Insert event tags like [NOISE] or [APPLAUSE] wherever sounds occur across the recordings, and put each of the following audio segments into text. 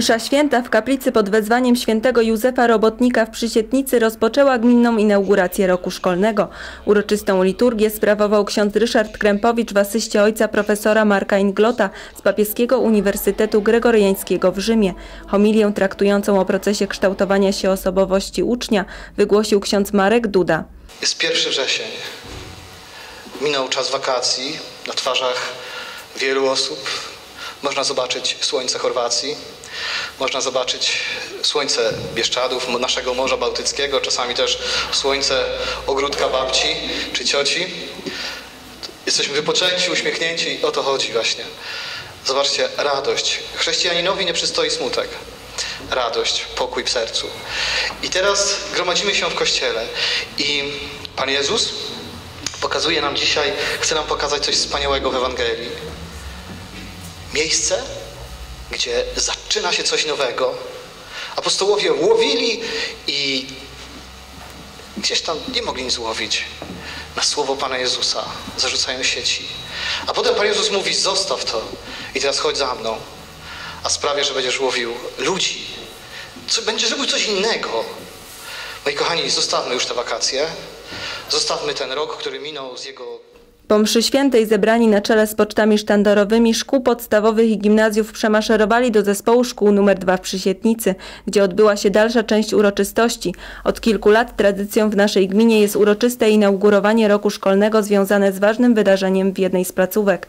Msza święta w kaplicy pod wezwaniem świętego Józefa Robotnika w Przysietnicy rozpoczęła gminną inaugurację roku szkolnego. Uroczystą liturgię sprawował ksiądz Ryszard Krępowicz w asyście ojca profesora Marka Inglota z Papieskiego Uniwersytetu Gregoriańskiego w Rzymie. Homilię traktującą o procesie kształtowania się osobowości ucznia wygłosił ksiądz Marek Duda. Jest 1 wrzesień. Minął czas wakacji. Na twarzach wielu osób można zobaczyć słońce Chorwacji, można zobaczyć słońce Bieszczadów, naszego Morza Bałtyckiego, czasami też słońce ogródka babci czy cioci. Jesteśmy wypoczęci, uśmiechnięci i o to chodzi właśnie. Zobaczcie, radość. Chrześcijaninowi nie przystoi smutek. Radość, pokój w sercu. I teraz gromadzimy się w kościele i Pan Jezus pokazuje nam dzisiaj, chce nam pokazać coś wspaniałego w Ewangelii. Miejsce, gdzie zaczyna się coś nowego. Apostołowie łowili i gdzieś tam nie mogli nic złowić. Na słowo Pana Jezusa zarzucają sieci. A potem Pan Jezus mówi: Zostaw to i teraz chodź za mną. A sprawię, że będziesz łowił ludzi. Co, będziesz robił coś innego. Moi kochani, zostawmy już te wakacje. Zostawmy ten rok, który minął z jego Po mszy świętej zebrani na czele z pocztami sztandarowymi szkół podstawowych i gimnazjów przemaszerowali do zespołu szkół nr 2 w Przysietnicy, gdzie odbyła się dalsza część uroczystości. Od kilku lat tradycją w naszej gminie jest uroczyste inaugurowanie roku szkolnego związane z ważnym wydarzeniem w jednej z placówek.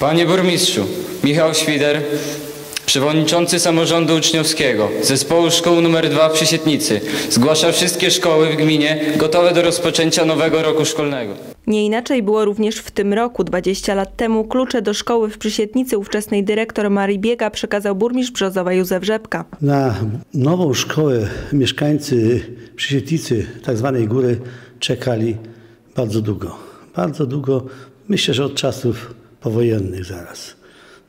Panie burmistrzu, Michał Świder, przewodniczący samorządu uczniowskiego Zespołu Szkół nr 2 w Przysietnicy, zgłasza wszystkie szkoły w gminie gotowe do rozpoczęcia nowego roku szkolnego. Nie inaczej było również w tym roku. 20 lat temu klucze do szkoły w Przysietnicy ówczesnej dyrektor Marii Biega przekazał burmistrz Brzozowa Józef Rzepka. Na nową szkołę mieszkańcy Przysietnicy, tak zwanej góry, czekali bardzo długo. Bardzo długo, myślę, że od czasów powojennych zaraz.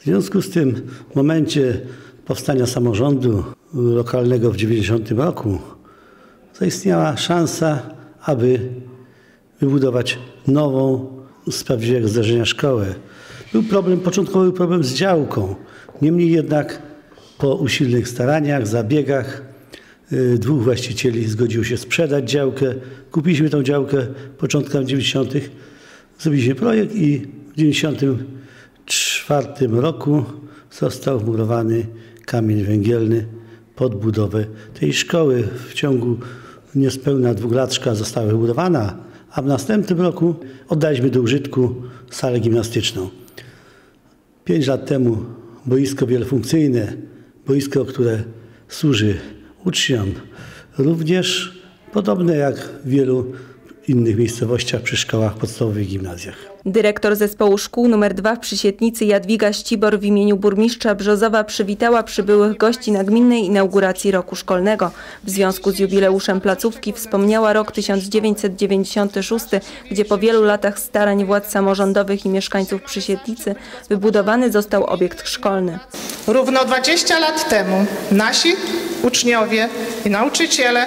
Związku z tym w momencie powstania samorządu lokalnego w 90 roku zaistniała szansa, aby wybudować nową, z prawdziwego zdarzenia szkołę. Był problem, początkowy problem z działką. Niemniej jednak po usilnych staraniach, zabiegach y, dwóch właścicieli zgodziło się sprzedać działkę. Kupiliśmy tą działkę początkami 90. Zrobiliśmy projekt i w 94 roku został wmurowany kamień węgielny pod budowę tej szkoły. W ciągu niespełna dwóch lat szkoła została wybudowana, a w następnym roku oddaliśmy do użytku salę gimnastyczną. Pięć lat temu boisko wielofunkcyjne, boisko, które służy uczniom, również podobne jak w wielu innych miejscowościach przy szkołach podstawowych i gimnazjach. Dyrektor zespołu szkół nr 2 w Przysietnicy Jadwiga Ścibor w imieniu burmistrza Brzozowa przywitała przybyłych gości na gminnej inauguracji roku szkolnego. W związku z jubileuszem placówki wspomniała rok 1996, gdzie po wielu latach starań władz samorządowych i mieszkańców Przysietnicy wybudowany został obiekt szkolny. Równo 20 lat temu nasi uczniowie i nauczyciele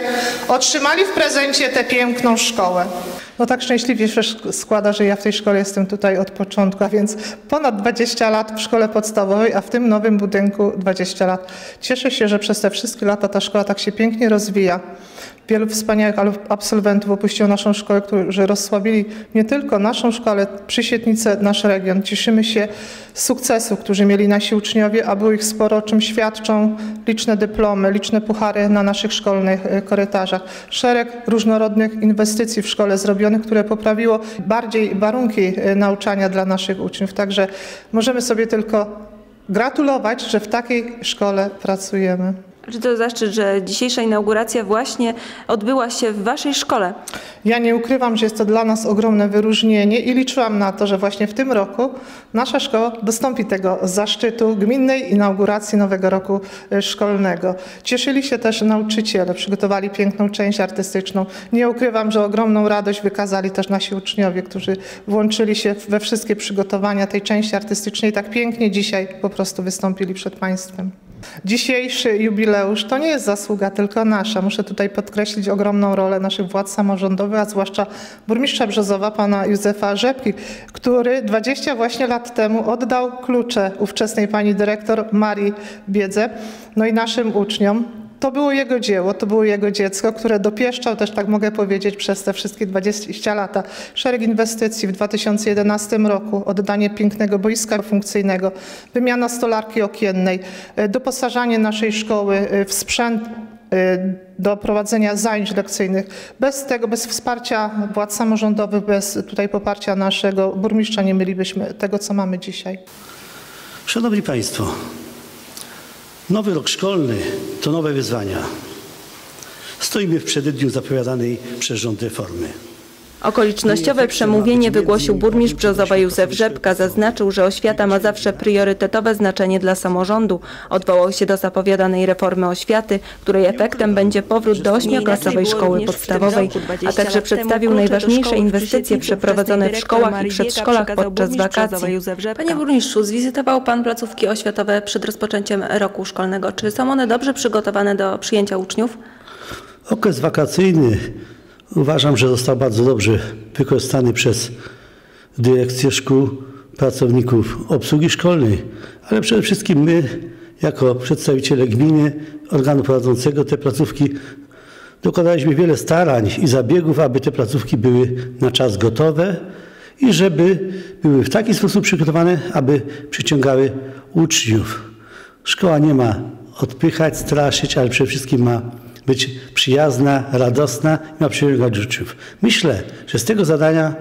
otrzymali w prezencie tę piękną szkołę. No tak szczęśliwie się składa, że ja w tej szkole jestem tutaj od początku, a więc ponad 20 lat w szkole podstawowej, a w tym nowym budynku 20 lat. Cieszę się, że przez te wszystkie lata ta szkoła tak się pięknie rozwija. Wielu wspaniałych absolwentów opuściło naszą szkołę, którzy rozsłabili nie tylko naszą szkołę, ale Przysietnicę, nasz region. Cieszymy się z sukcesu, którzy mieli nasi uczniowie, a było ich sporo, o czym świadczą liczne dyplomy, liczne puchary na naszych szkolnych e, korytarzach. Szereg różnorodnych inwestycji w szkole zrobionych, które poprawiło bardziej warunki e, nauczania dla naszych uczniów. Także możemy sobie tylko gratulować, że w takiej szkole pracujemy. Czy to zaszczyt, że dzisiejsza inauguracja właśnie odbyła się w Waszej szkole? Ja nie ukrywam, że jest to dla nas ogromne wyróżnienie i liczyłam na to, że właśnie w tym roku nasza szkoła dostąpi tego zaszczytu gminnej inauguracji nowego roku e, szkolnego. Cieszyli się też nauczyciele, przygotowali piękną część artystyczną. Nie ukrywam, że ogromną radość wykazali też nasi uczniowie, którzy włączyli się we wszystkie przygotowania tej części artystycznej. Tak pięknie dzisiaj po prostu wystąpili przed Państwem. Dzisiejszy jubileusz to nie jest zasługa tylko nasza. Muszę tutaj podkreślić ogromną rolę naszych władz samorządowych, a zwłaszcza burmistrza Brzozowa, pana Józefa Rzepki, który 20 właśnie lat temu oddał klucze ówczesnej pani dyrektor Marii Biedze, no i naszym uczniom. To było jego dzieło, to było jego dziecko, które dopieszczał, też tak mogę powiedzieć, przez te wszystkie 20 lata. Szereg inwestycji w 2011 roku, oddanie pięknego boiska funkcyjnego, wymiana stolarki okiennej, e, doposażanie naszej szkoły e, w sprzęt e, do prowadzenia zajęć lekcyjnych. Bez tego, bez wsparcia władz samorządowych, bez tutaj poparcia naszego burmistrza nie mielibyśmy tego, co mamy dzisiaj. Szanowni Państwo, nowy rok szkolny to nowe wyzwania. Stoimy w przededniu zapowiadanej przez rząd reformy. Okolicznościowe przemówienie wygłosił burmistrz Brzozowa Józef Rzepka. Zaznaczył, że oświata ma zawsze priorytetowe znaczenie dla samorządu. Odwołał się do zapowiadanej reformy oświaty, której efektem będzie powrót do ośmioklasowej szkoły podstawowej, a także przedstawił najważniejsze inwestycje przeprowadzone w szkołach i przedszkolach podczas wakacji. Panie burmistrzu, zwizytował Pan placówki oświatowe przed rozpoczęciem roku szkolnego. Czy są one dobrze przygotowane do przyjęcia uczniów? Okres wakacyjny uważam, że został bardzo dobrze wykorzystany przez dyrekcję szkół, pracowników obsługi szkolnej, ale przede wszystkim my, jako przedstawiciele gminy, organu prowadzącego te placówki, dokładaliśmy wiele starań i zabiegów, aby te placówki były na czas gotowe i żeby były w taki sposób przygotowane, aby przyciągały uczniów. Szkoła nie ma odpychać, straszyć, ale przede wszystkim ma być przyjazna, radosna i ma przyciągać uczniów. Myślę, że z tego zadania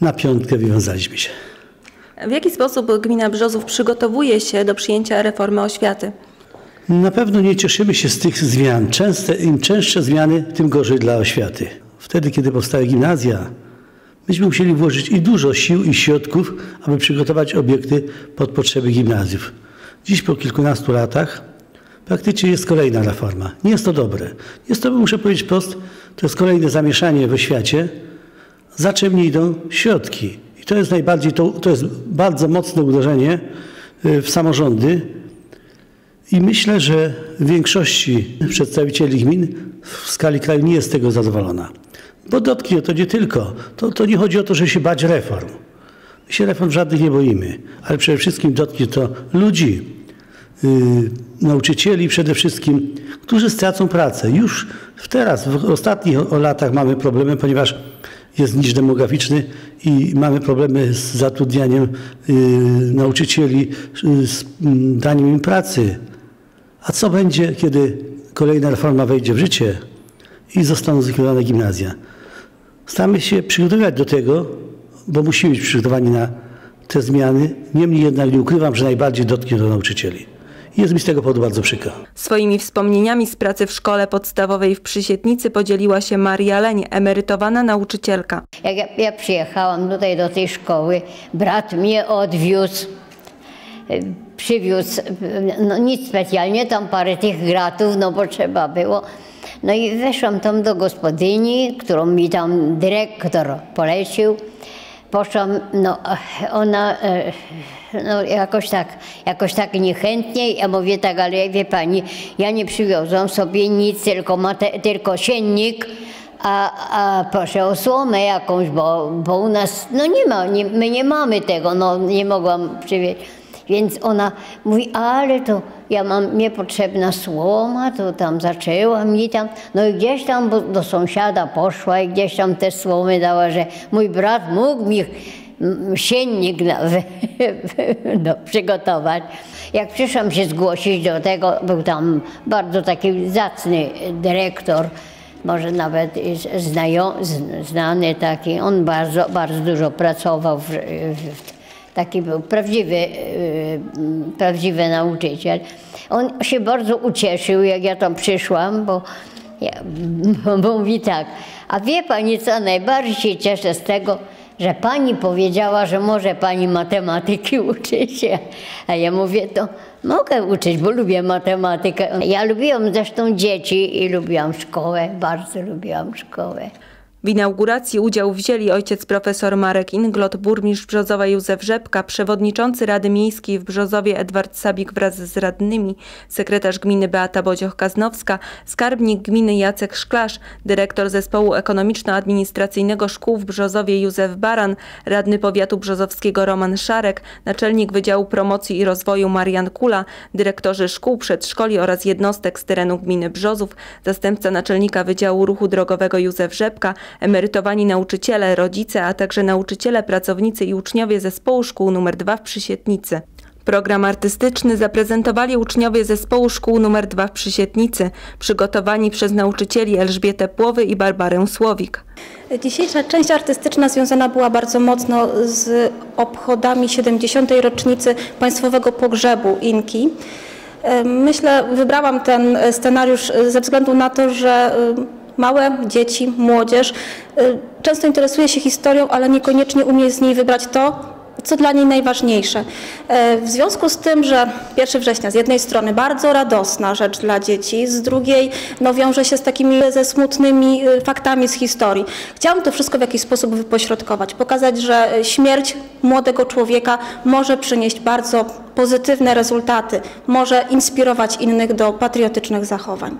na piątkę wywiązaliśmy się. W jaki sposób gmina Brzozów przygotowuje się do przyjęcia reformy oświaty? Na pewno nie cieszymy się z tych zmian. Częste, Im częstsze zmiany, tym gorzej dla oświaty. Wtedy, kiedy powstały gimnazja, myśmy musieli włożyć i dużo sił i środków, aby przygotować obiekty pod potrzeby gimnazjów. Dziś po kilkunastu latach praktycznie jest kolejna reforma. Nie jest to dobre. Jest to, muszę powiedzieć prost, to jest kolejne zamieszanie w oświacie, za czym nie idą środki. I to jest najbardziej, to, to jest bardzo mocne uderzenie y, w samorządy. I myślę, że większości przedstawicieli gmin w skali kraju nie jest z tego zadowolona. Bo dotknie to nie tylko. To, to nie chodzi o to, że się bać reform. My się reform żadnych nie boimy, ale przede wszystkim dotknie to ludzi, nauczycieli przede wszystkim, którzy stracą pracę. Już teraz, w ostatnich latach mamy problemy, ponieważ jest niż demograficzny i mamy problemy z zatrudnianiem yy, nauczycieli, yy, z mm, daniem im pracy. A co będzie, kiedy kolejna reforma wejdzie w życie i zostaną zlikwidowane gimnazja? Staramy się przygotowywać do tego, bo musimy być przygotowani na te zmiany. Niemniej jednak nie ukrywam, że najbardziej dotknie to nauczycieli. Jest mi z tego powodu bardzo przykro. Swoimi wspomnieniami z pracy w szkole podstawowej w Przysietnicy podzieliła się Maria Leń, emerytowana nauczycielka. Jak ja, ja przyjechałam tutaj do tej szkoły, brat mnie odwiózł, przywiózł, no nic specjalnie, tam parę tych gratów, no bo trzeba było. No i weszłam tam do gospodyni, którą mi tam dyrektor polecił. Poszłam, no ona e, no, jakoś tak, jakoś tak niechętnie. Ja mówię tak, ale wie pani, ja nie przywiozłam sobie nic, tylko, mate, tylko siennik, a, a proszę o słomę jakąś, bo, bo u nas, no nie ma, nie, my nie mamy tego, no nie mogłam przywieźć. Więc ona mówi, ale to ja mam niepotrzebna słoma, to tam zaczęła mi tam, no i gdzieś tam do sąsiada poszła i gdzieś tam te słomy dała, że mój brat mógł mi siennik no, [LAUGHS] przygotować. Jak przyszłam się zgłosić do tego, był tam bardzo taki zacny dyrektor, może nawet znany taki, on bardzo, bardzo dużo pracował w, w taki był prawdziwy, yy, prawdziwy nauczyciel. On się bardzo ucieszył, jak ja tam przyszłam, bo, ja, [LAUGHS] bo mówi tak, a wie pani co, najbardziej się cieszę z tego, że pani powiedziała, że może pani matematyki [LAUGHS] uczyć. A ja mówię, to mogę uczyć, bo lubię matematykę. Ja lubiłam zresztą dzieci i lubiłam szkołę, bardzo lubiłam szkołę. W inauguracji udział wzięli ojciec profesor Marek Inglot, burmistrz Brzozowa Józef Rzepka, przewodniczący Rady Miejskiej w Brzozowie Edward Sabik wraz z radnymi, sekretarz gminy Beata Bodzioch-Kaznowska, skarbnik gminy Jacek Szklarz, dyrektor zespołu ekonomiczno-administracyjnego szkół w Brzozowie Józef Baran, radny powiatu brzozowskiego Roman Szarek, naczelnik Wydziału Promocji i Rozwoju Marian Kula, dyrektorzy szkół, przedszkoli oraz jednostek z terenu gminy Brzozów, zastępca naczelnika Wydziału Ruchu Drogowego Józef Rzepka, emerytowani nauczyciele, rodzice, a także nauczyciele, pracownicy i uczniowie zespołu szkół nr 2 w Przysietnicy. Program artystyczny zaprezentowali uczniowie zespołu szkół nr 2 w Przysietnicy, przygotowani przez nauczycieli Elżbietę Płowy i Barbarę Słowik. Dzisiejsza część artystyczna związana była bardzo mocno z obchodami 70. rocznicy państwowego pogrzebu Inki. E, Myślę, wybrałam ten scenariusz ze względu na to, że małe dzieci, młodzież e, często interesuje się historią, ale niekoniecznie umie z niej wybrać to, co dla niej najważniejsze. E, W związku z tym, że 1 września z jednej strony bardzo radosna rzecz dla dzieci, z drugiej no, wiąże się z takimi ze smutnymi e, faktami z historii. Chciałam to wszystko w jakiś sposób wypośrodkować, pokazać, że e, śmierć młodego człowieka może przynieść bardzo pozytywne rezultaty, może inspirować innych do patriotycznych zachowań.